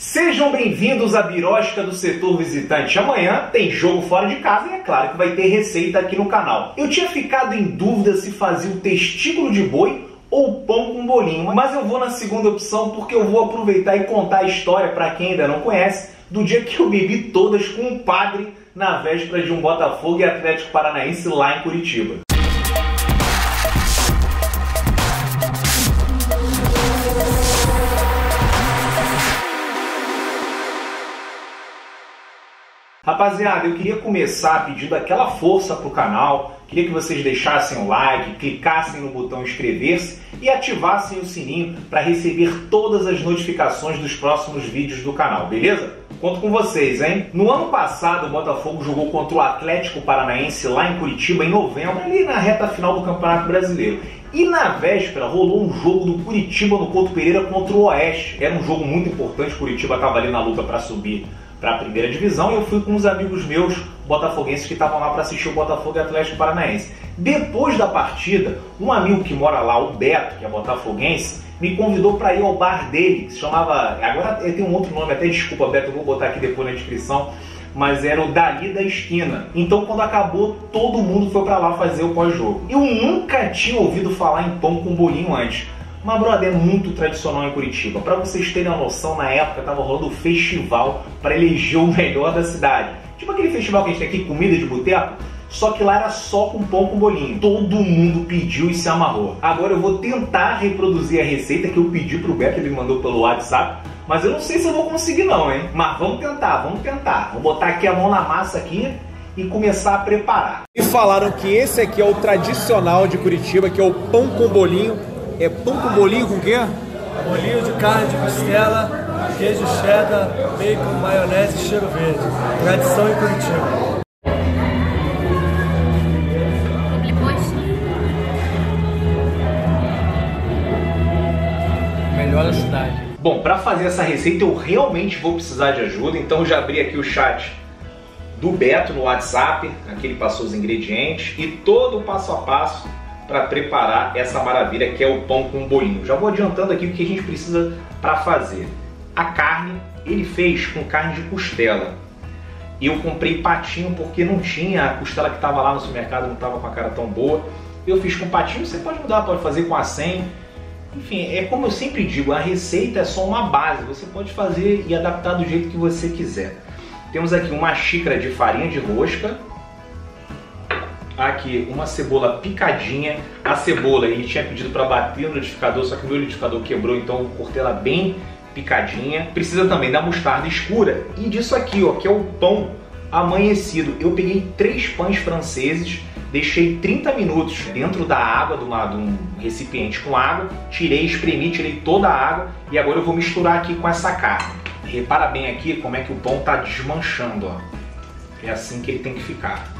Sejam bem-vindos à Birosca do Setor Visitante. Amanhã tem jogo fora de casa e é claro que vai ter receita aqui no canal. Eu tinha ficado em dúvida se fazia o testículo de boi ou pão com bolinho, mas eu vou na segunda opção porque eu vou aproveitar e contar a história para quem ainda não conhece do dia que eu bebi todas com o padre na véspera de um Botafogo e Atlético Paranaense lá em Curitiba. Rapaziada, eu queria começar pedindo aquela força pro canal, queria que vocês deixassem o like, clicassem no botão inscrever-se e ativassem o sininho para receber todas as notificações dos próximos vídeos do canal, beleza? Conto com vocês, hein? No ano passado, o Botafogo jogou contra o Atlético Paranaense lá em Curitiba, em novembro, ali na reta final do Campeonato Brasileiro. E na véspera rolou um jogo do Curitiba no Couto Pereira contra o Oeste. Era um jogo muito importante, Curitiba estava ali na luta para subir para a primeira divisão eu fui com uns amigos meus botafoguenses que estavam lá para assistir o Botafogo e Atlético Paranaense. Depois da partida, um amigo que mora lá, o Beto, que é botafoguense, me convidou para ir ao bar dele, que se chamava. Agora tem um outro nome, até desculpa, Beto, vou botar aqui depois na descrição. Mas era o Dali da Esquina. Então, quando acabou, todo mundo foi para lá fazer o pós-jogo. Eu nunca tinha ouvido falar em pão com bolinho antes. Uma brother é muito tradicional em Curitiba. Para vocês terem uma noção, na época estava rolando o festival para eleger o melhor da cidade. Tipo aquele festival que a gente tem aqui, comida de boteco, só que lá era só com pão com bolinho. Todo mundo pediu e se amarrou. Agora eu vou tentar reproduzir a receita que eu pedi pro Beto, ele mandou pelo WhatsApp, mas eu não sei se eu vou conseguir não, hein? Mas vamos tentar, vamos tentar. Vou botar aqui a mão na massa aqui e começar a preparar. E falaram que esse aqui é o tradicional de Curitiba, que é o pão com bolinho é pão com bolinho com o quê? Bolinho de carne de costela, queijo cheddar, bacon, maionese e cheiro verde. Tradição em Curitiba. Melhor da cidade. Bom, para fazer essa receita eu realmente vou precisar de ajuda, então já abri aqui o chat do Beto no WhatsApp, aqui ele passou os ingredientes e todo o passo a passo para preparar essa maravilha que é o pão com bolinho. Já vou adiantando aqui o que a gente precisa para fazer. A carne, ele fez com carne de costela. Eu comprei patinho porque não tinha a costela que estava lá no supermercado, não estava com a cara tão boa. Eu fiz com patinho, você pode mudar, pode fazer com a 100. Enfim, é como eu sempre digo, a receita é só uma base, você pode fazer e adaptar do jeito que você quiser. Temos aqui uma xícara de farinha de rosca, aqui uma cebola picadinha. A cebola ele tinha pedido para bater no liquidificador, só que meu liquidificador quebrou, então eu cortei ela bem picadinha. Precisa também da mostarda escura e disso aqui, ó, que é o pão amanhecido. Eu peguei três pães franceses, deixei 30 minutos dentro da água, de, uma, de um recipiente com água, tirei, espremi, tirei toda a água e agora eu vou misturar aqui com essa carne. Repara bem aqui como é que o pão está desmanchando, ó. É assim que ele tem que ficar.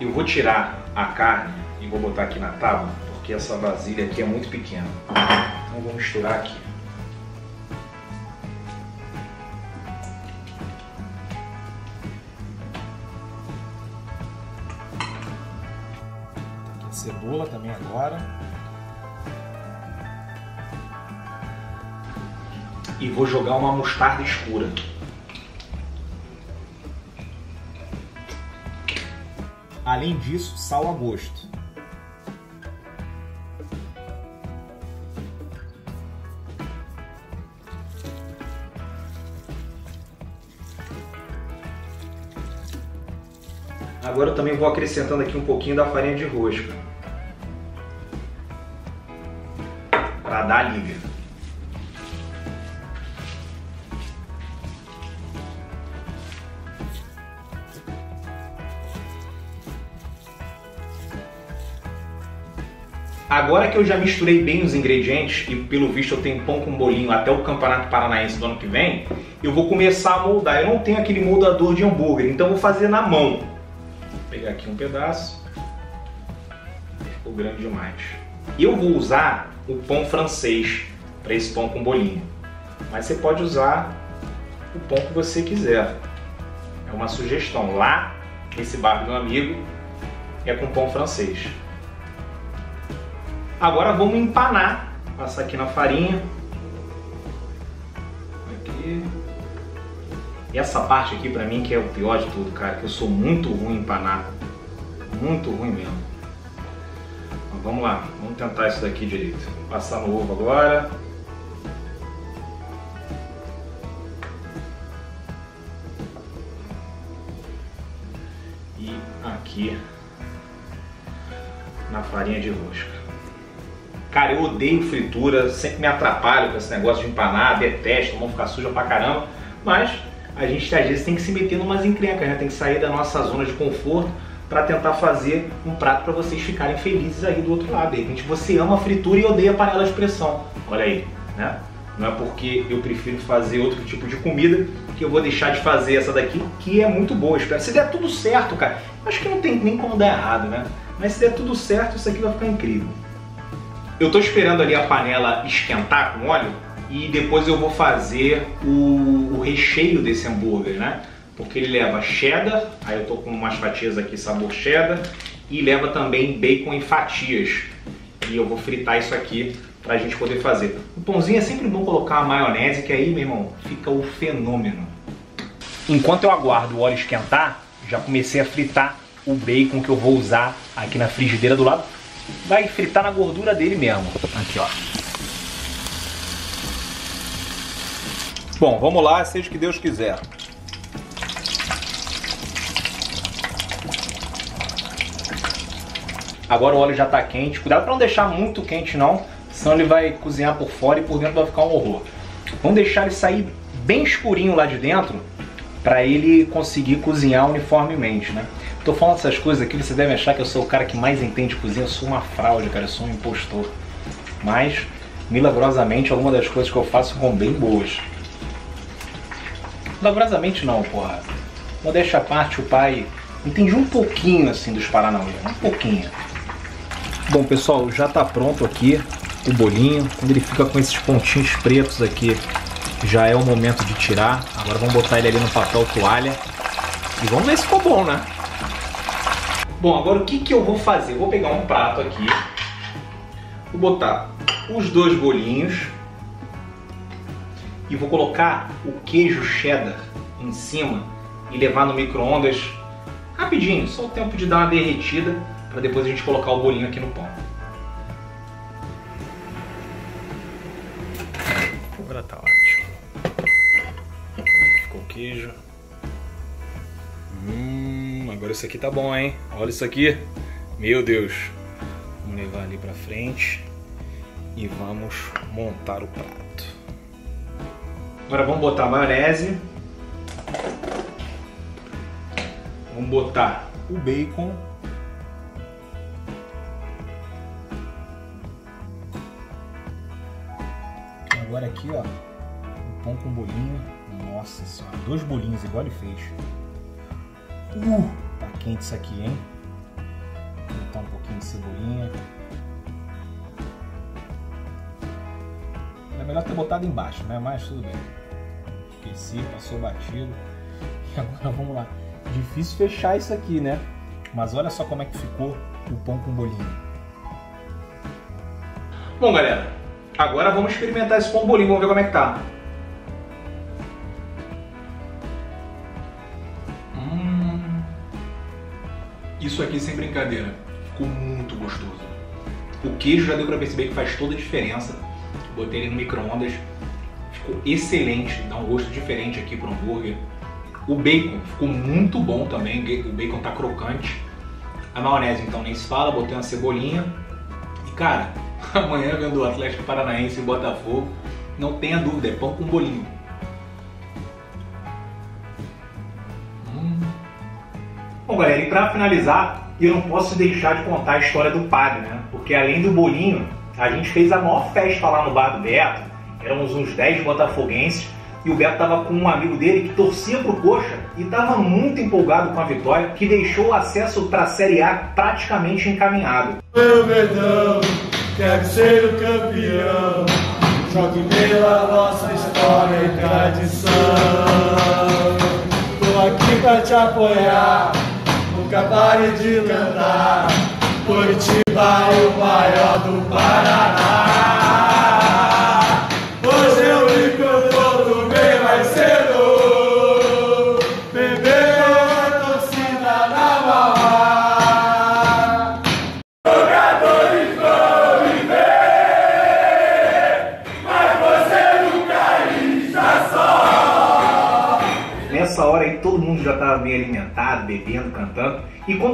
Eu vou tirar a carne e vou botar aqui na tábua, porque essa vasilha aqui é muito pequena. Então vou misturar aqui. Aqui a cebola também agora. E vou jogar uma mostarda escura. Além disso, sal a gosto. Agora eu também vou acrescentando aqui um pouquinho da farinha de rosca. Para dar liga. Agora que eu já misturei bem os ingredientes e pelo visto eu tenho pão com bolinho até o Campeonato Paranaense do ano que vem, eu vou começar a moldar. Eu não tenho aquele moldador de hambúrguer, então vou fazer na mão. Vou pegar aqui um pedaço. Ficou grande demais. Eu vou usar o pão francês para esse pão com bolinho. Mas você pode usar o pão que você quiser. É uma sugestão. Lá, nesse bar do amigo, é com pão francês. Agora vamos empanar. Passar aqui na farinha. Essa parte aqui pra mim que é o pior de tudo, cara, que eu sou muito ruim em empanar. Muito ruim mesmo. Mas vamos lá, vamos tentar isso daqui direito. Passar no ovo agora. E aqui na farinha de rosca. Cara, eu odeio fritura, sempre me atrapalho com esse negócio de empanar, detesto, vão ficar suja pra caramba, mas a gente às vezes tem que se meter numas encrencas, né? Tem que sair da nossa zona de conforto para tentar fazer um prato para vocês ficarem felizes aí do outro lado. De repente você ama fritura e odeia panela de pressão. Olha aí, né? Não é porque eu prefiro fazer outro tipo de comida que eu vou deixar de fazer essa daqui, que é muito boa. Espero. Se der tudo certo, cara, acho que não tem nem como dar errado, né? Mas se der tudo certo, isso aqui vai ficar incrível. Eu tô esperando ali a panela esquentar com óleo e depois eu vou fazer o, o recheio desse hambúrguer, né? Porque ele leva cheddar, aí eu tô com umas fatias aqui sabor cheddar, e leva também bacon em fatias. E eu vou fritar isso aqui pra gente poder fazer. O pãozinho é sempre bom colocar a maionese, que aí, meu irmão, fica o fenômeno. Enquanto eu aguardo o óleo esquentar, já comecei a fritar o bacon que eu vou usar aqui na frigideira do lado. Vai fritar na gordura dele mesmo. Aqui, ó. Bom, vamos lá, seja o que Deus quiser. Agora o óleo já está quente. Cuidado para não deixar muito quente não, senão ele vai cozinhar por fora e por dentro vai ficar um horror. Vamos deixar ele sair bem escurinho lá de dentro para ele conseguir cozinhar uniformemente, né? Tô falando essas coisas aqui, você deve achar que eu sou o cara que mais entende cozinha, eu sou uma fraude, cara, eu sou um impostor. Mas, milagrosamente, algumas das coisas que eu faço ficam bem boas. Milagrosamente não, porra. Modéstia à parte, o pai entendi um pouquinho, assim, dos Paranauê, um pouquinho. Bom, pessoal, já tá pronto aqui o bolinho. Quando ele fica com esses pontinhos pretos aqui, já é o momento de tirar. Agora vamos botar ele ali no papel toalha. E vamos ver se ficou bom, né? Bom, agora o que, que eu vou fazer? vou pegar um prato aqui, vou botar os dois bolinhos e vou colocar o queijo cheddar em cima e levar no micro-ondas rapidinho, só o tempo de dar uma derretida para depois a gente colocar o bolinho aqui no pão. Agora tá ótimo. Ficou o queijo. Isso aqui tá bom, hein? Olha isso aqui. Meu Deus. Vamos levar ali pra frente e vamos montar o prato. Agora vamos botar a maionese. Vamos botar o bacon. Agora aqui, ó, o pão com bolinho. Nossa senhora, dois bolinhos igual ele fez. Uh, quente isso aqui, hein? Vou botar um pouquinho de cebolinha. É melhor ter botado embaixo, né? Mas tudo bem. Esqueci, passou batido. E agora vamos lá. Difícil fechar isso aqui, né? Mas olha só como é que ficou o pão com bolinho. Bom, galera, agora vamos experimentar esse pão bolinho. Vamos ver como é que tá. Isso aqui sem brincadeira, ficou muito gostoso. O queijo já deu para perceber que faz toda a diferença. Botei ele no micro-ondas, ficou excelente, dá um gosto diferente aqui pro hambúrguer. O bacon ficou muito bom também, o bacon tá crocante. A maionese então nem se fala, botei uma cebolinha. E cara, amanhã vendo o Atlético Paranaense e Botafogo, não tenha dúvida, é pão com bolinho. Bom galera, e pra finalizar, eu não posso deixar de contar a história do padre, né? Porque além do bolinho, a gente fez a maior festa lá no bar do Beto, éramos uns 10 botafoguenses, e o Beto estava com um amigo dele que torcia pro Coxa e estava muito empolgado com a vitória, que deixou o acesso para a Série A praticamente encaminhado. Meu verdão, quero ser o campeão, jogue pela nossa história e tradição. Tô aqui pra te apoiar, nunca pare de cantar. Curitiba é o maior do Paraná.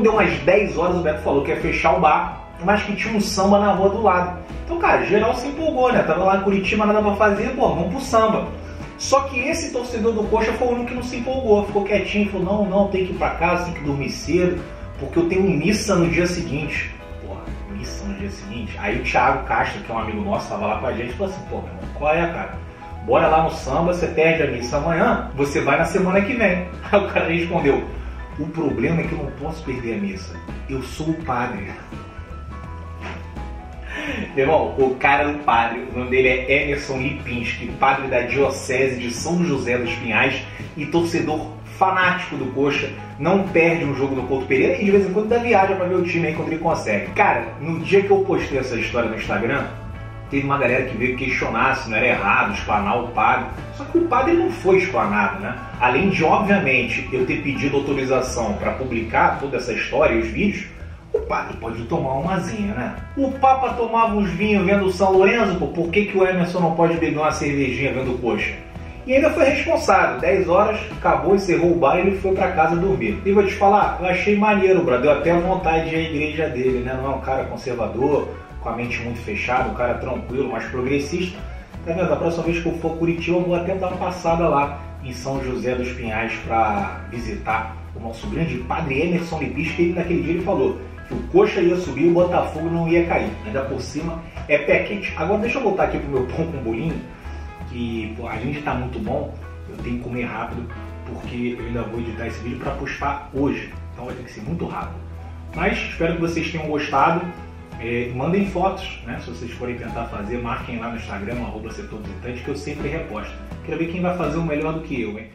Quando deu umas 10 horas, o Beto falou que ia fechar o bar, mas que tinha um samba na rua do lado. Então, cara, geral se empolgou, né? Tava lá em Curitiba, nada pra fazer, pô, vamos pro samba. Só que esse torcedor do Coxa foi o único que não se empolgou, ficou quietinho, falou: não, não, tem que ir pra casa, tem que dormir cedo, porque eu tenho missa no dia seguinte. Porra, missa no dia seguinte? Aí o Thiago Castro, que é um amigo nosso, tava lá com a gente, falou assim: pô, meu irmão, qual é, cara? Bora lá no samba, você perde a missa amanhã, você vai na semana que vem. Aí o cara respondeu: o problema é que eu não posso perder a missa. Eu sou o padre. Irmão, o cara do padre, o nome dele é Emerson Lipinski, padre da Diocese de São José dos Pinhais e torcedor fanático do Coxa, não perde um jogo do Porto Pereira e de vez em quando dá viagem para ver o time aí quando ele consegue. Cara, no dia que eu postei essa história no Instagram, teve uma galera que veio questionar se não era errado explanar o padre. Só que o padre não foi explanado, né? Além de, obviamente, eu ter pedido autorização para publicar toda essa história e os vídeos, o padre pode tomar uma zinha, né? O Papa tomava uns vinhos vendo o São Lourenço, pô, por que, que o Emerson não pode beber uma cervejinha vendo coxa? E ainda foi responsável. 10 horas, acabou, encerrou o bar e ele foi para casa dormir. E vou te falar, eu achei maneiro, bro. Deu até vontade de ir à igreja dele, né? Não é um cara conservador, com a mente muito fechada, um cara tranquilo, mais progressista. Tá vendo? Da próxima vez que eu for Curitiba, eu vou até dar uma passada lá em São José dos Pinhais para visitar o nosso grande padre Emerson Lipis, que ele, naquele dia ele falou que o Coxa ia subir e o Botafogo não ia cair. Ainda por cima é pé quente. Agora deixa eu voltar aqui pro meu pão com bolinho, que pô, a gente está muito bom, eu tenho que comer rápido, porque eu ainda vou editar esse vídeo para postar hoje. Então vai ter que ser muito rápido. Mas espero que vocês tenham gostado. É, mandem fotos, né? Se vocês forem tentar fazer, marquem lá no Instagram, arroba setor visitante, que eu sempre reposto. Quero ver quem vai fazer o melhor do que eu, hein?